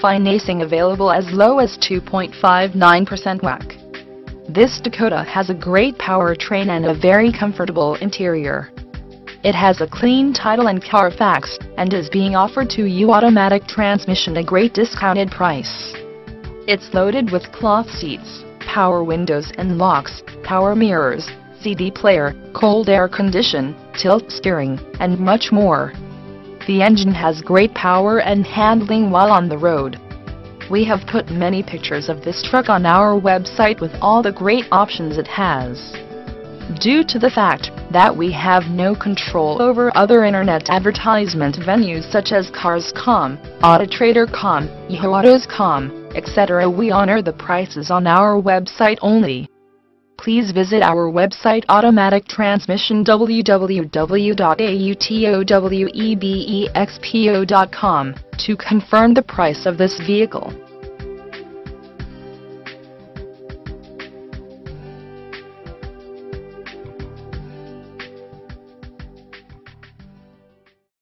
financing available as low as 2.59% WAC. This Dakota has a great powertrain and a very comfortable interior. It has a clean title and Carfax, and is being offered to you automatic transmission a great discounted price. It's loaded with cloth seats, power windows and locks, power mirrors, CD player, cold air condition, tilt steering, and much more. The engine has great power and handling while on the road. We have put many pictures of this truck on our website with all the great options it has. Due to the fact that we have no control over other internet advertisement venues such as Cars.com, Autotrader.com, YahooAutos.com, etc. we honor the prices on our website only. Please visit our website Automatic Transmission www.autowebexpo.com to confirm the price of this vehicle.